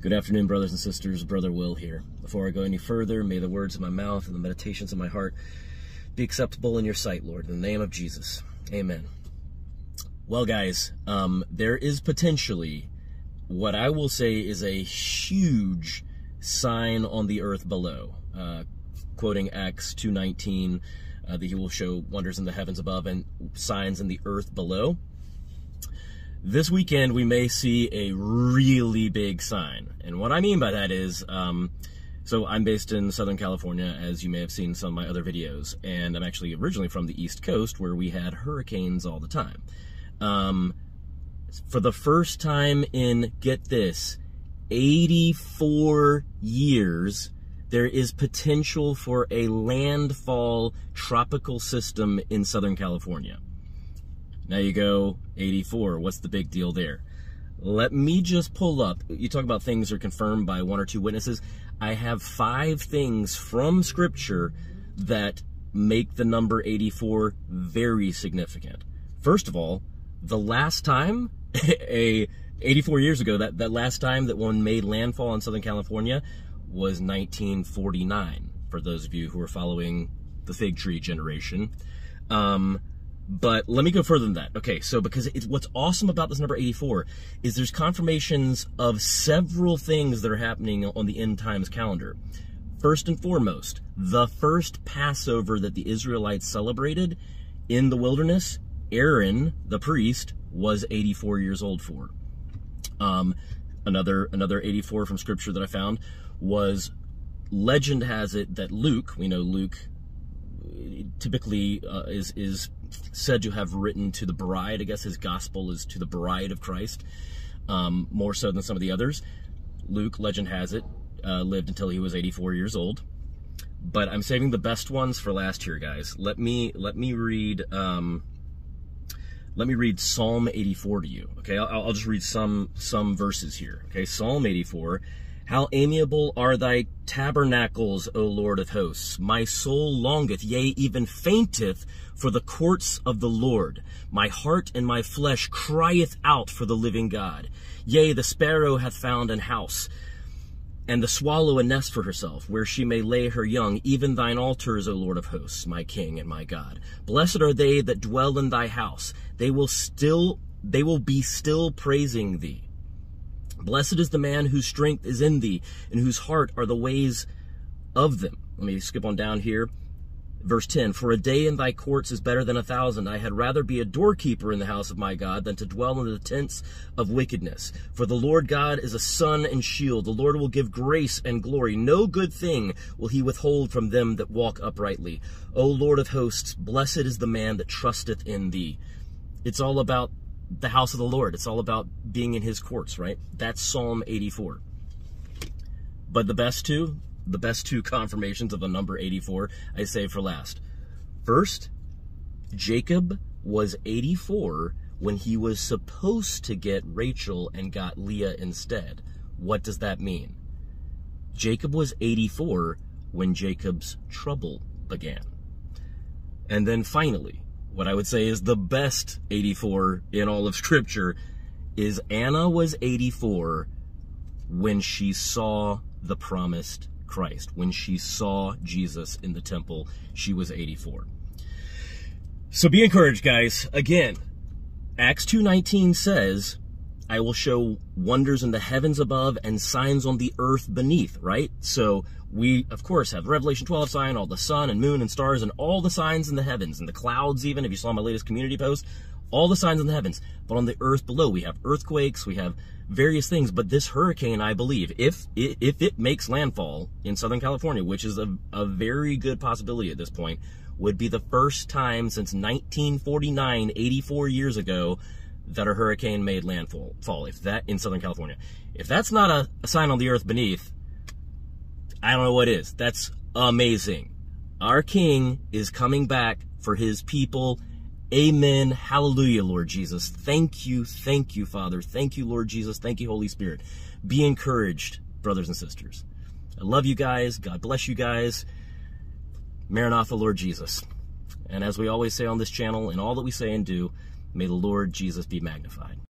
Good afternoon, brothers and sisters. Brother Will here. Before I go any further, may the words of my mouth and the meditations of my heart be acceptable in your sight, Lord, in the name of Jesus. Amen. Well, guys, um, there is potentially what I will say is a huge sign on the earth below. Uh, quoting Acts 2.19, uh, that he will show wonders in the heavens above and signs in the earth below. This weekend, we may see a really big sign. And what I mean by that is, um, so I'm based in Southern California, as you may have seen some of my other videos, and I'm actually originally from the East Coast, where we had hurricanes all the time. Um, for the first time in, get this, 84 years, there is potential for a landfall tropical system in Southern California. Now you go 84. What's the big deal there? Let me just pull up. You talk about things are confirmed by one or two witnesses. I have five things from Scripture that make the number 84 very significant. First of all, the last time a 84 years ago, that, that last time that one made landfall in Southern California was 1949, for those of you who are following the fig tree generation. Um, but let me go further than that. Okay, so because it's what's awesome about this number 84 is there's confirmations of several things that are happening on the end times calendar. First and foremost, the first Passover that the Israelites celebrated in the wilderness, Aaron, the priest, was 84 years old for. Um, another another 84 from scripture that I found was legend has it that Luke, we know Luke typically uh, is is said to have written to the bride. I guess his gospel is to the bride of Christ, um, more so than some of the others. Luke, legend has it, uh, lived until he was 84 years old. But I'm saving the best ones for last here, guys. Let me let me read. Um, let me read Psalm 84 to you. Okay, I'll, I'll just read some some verses here. Okay, Psalm 84. How amiable are thy tabernacles, O Lord of hosts! My soul longeth, yea, even fainteth for the courts of the Lord. My heart and my flesh crieth out for the living God. Yea, the sparrow hath found an house, and the swallow a nest for herself, where she may lay her young, even thine altars, O Lord of hosts, my King and my God. Blessed are they that dwell in thy house. They will still, they will be still praising thee. Blessed is the man whose strength is in thee, and whose heart are the ways of them. Let me skip on down here. Verse 10 For a day in thy courts is better than a thousand. I had rather be a doorkeeper in the house of my God than to dwell in the tents of wickedness. For the Lord God is a sun and shield. The Lord will give grace and glory. No good thing will he withhold from them that walk uprightly. O Lord of hosts, blessed is the man that trusteth in thee. It's all about the house of the Lord. It's all about being in his courts, right? That's Psalm 84. But the best two, the best two confirmations of the number 84, I say for last. First, Jacob was 84 when he was supposed to get Rachel and got Leah instead. What does that mean? Jacob was 84 when Jacob's trouble began. And then finally, what I would say is the best 84 in all of Scripture is Anna was 84 when she saw the promised Christ. When she saw Jesus in the temple, she was 84. So be encouraged, guys. Again, Acts 2.19 says, I will show wonders in the heavens above and signs on the earth beneath, right? So we, of course, have Revelation 12 sign, all the sun and moon and stars and all the signs in the heavens and the clouds even, if you saw my latest community post, all the signs in the heavens. But on the earth below, we have earthquakes, we have various things. But this hurricane, I believe, if it, if it makes landfall in Southern California, which is a, a very good possibility at this point, would be the first time since 1949, 84 years ago, that a hurricane made landfall. Fall, if that in Southern California, if that's not a, a sign on the earth beneath, I don't know what is. That's amazing. Our King is coming back for his people. Amen. Hallelujah, Lord Jesus. Thank you. Thank you, Father. Thank you, Lord Jesus. Thank you, Holy Spirit. Be encouraged, brothers and sisters. I love you guys. God bless you guys. Maranatha, Lord Jesus. And as we always say on this channel, in all that we say and do, may the Lord Jesus be magnified.